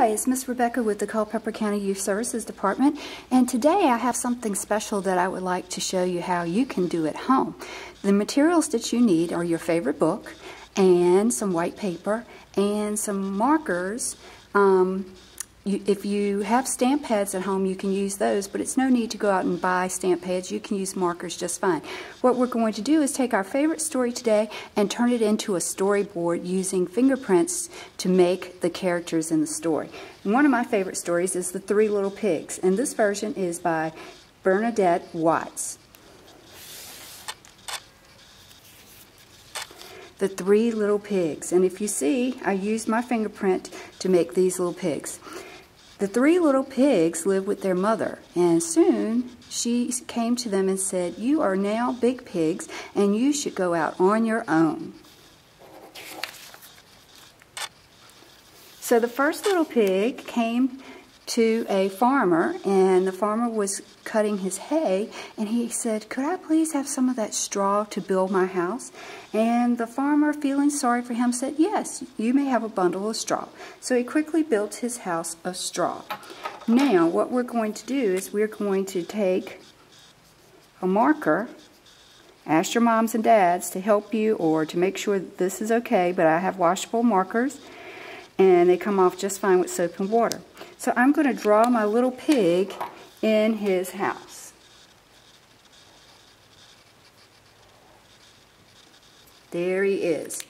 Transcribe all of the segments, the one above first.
Hi, it's Miss Rebecca with the Culpeper County Youth Services Department and today I have something special that I would like to show you how you can do at home. The materials that you need are your favorite book and some white paper and some markers um, you, if you have stamp pads at home, you can use those, but it's no need to go out and buy stamp pads. You can use markers just fine. What we're going to do is take our favorite story today and turn it into a storyboard using fingerprints to make the characters in the story. And one of my favorite stories is The Three Little Pigs, and this version is by Bernadette Watts. the three little pigs. And if you see, I used my fingerprint to make these little pigs. The three little pigs lived with their mother, and soon she came to them and said, You are now big pigs, and you should go out on your own. So the first little pig came to a farmer, and the farmer was cutting his hay, and he said, Could I please have some of that straw to build my house? And the farmer, feeling sorry for him, said, Yes, you may have a bundle of straw. So he quickly built his house of straw. Now, what we're going to do is we're going to take a marker Ask your moms and dads to help you or to make sure that this is okay, but I have washable markers and they come off just fine with soap and water. So I'm going to draw my little pig in his house. There he is.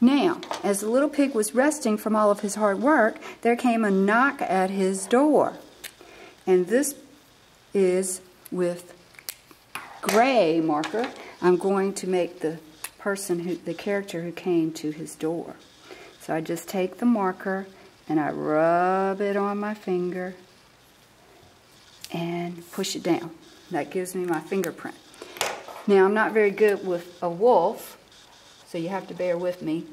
Now, as the little pig was resting from all of his hard work, there came a knock at his door. And this is with gray marker. I'm going to make the person who, the character who came to his door. So I just take the marker and I rub it on my finger and push it down. That gives me my fingerprint. Now, I'm not very good with a wolf, so you have to bear with me.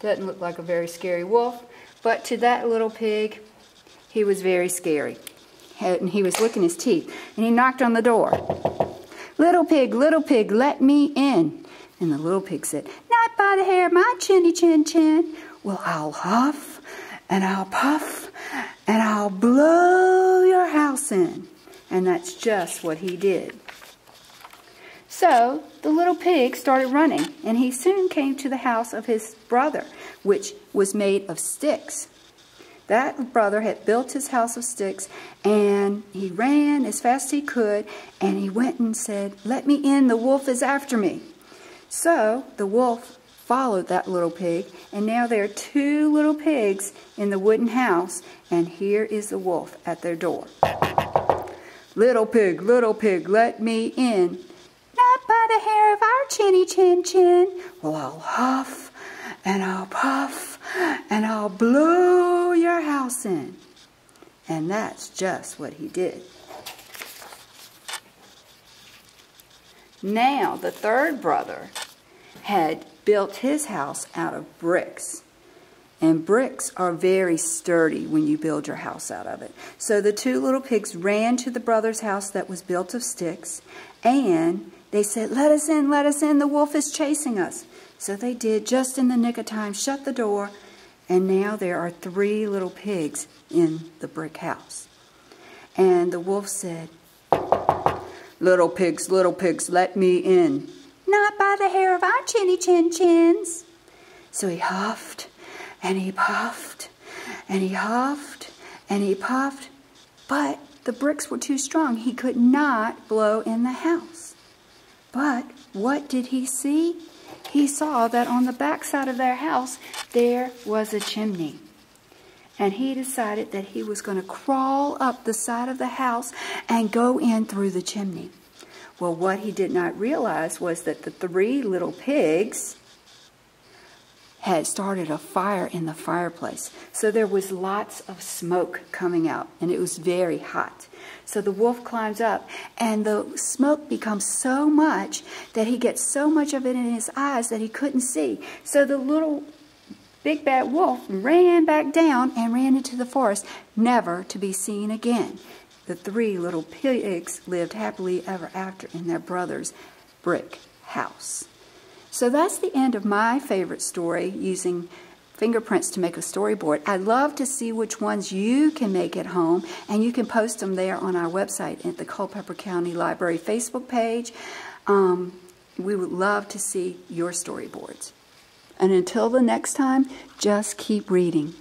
Doesn't look like a very scary wolf, but to that little pig, he was very scary. And he was licking his teeth, and he knocked on the door. Little pig, little pig, let me in. And the little pig said, Not by the hair of my chinny chin chin. Well, I'll huff and I'll puff and I'll blow your house in. And that's just what he did. So the little pig started running, and he soon came to the house of his brother, which was made of sticks. That brother had built his house of sticks and he ran as fast as he could and he went and said, Let me in, the wolf is after me. So the wolf followed that little pig and now there are two little pigs in the wooden house and here is the wolf at their door. Little pig, little pig, let me in. Not by the hair of our chinny chin chin. Well, I'll huff and I'll puff and I'll blow your house in. And that's just what he did. Now, the third brother had built his house out of bricks. And bricks are very sturdy when you build your house out of it. So the two little pigs ran to the brother's house that was built of sticks. And they said, let us in, let us in, the wolf is chasing us. So they did just in the nick of time, shut the door, and now there are three little pigs in the brick house. And the wolf said, Little pigs, little pigs, let me in. Not by the hair of our chinny chin chins. So he huffed and he puffed and he huffed and he puffed, but the bricks were too strong. He could not blow in the house. But what did he see? He saw that on the back side of their house there was a chimney. And he decided that he was going to crawl up the side of the house and go in through the chimney. Well, what he did not realize was that the three little pigs had started a fire in the fireplace. So there was lots of smoke coming out, and it was very hot. So the wolf climbs up, and the smoke becomes so much that he gets so much of it in his eyes that he couldn't see. So the little big bad wolf ran back down and ran into the forest, never to be seen again. The three little pigs lived happily ever after in their brother's brick house. So that's the end of my favorite story using fingerprints to make a storyboard. I'd love to see which ones you can make at home, and you can post them there on our website at the Culpeper County Library Facebook page. Um, we would love to see your storyboards. And until the next time, just keep reading.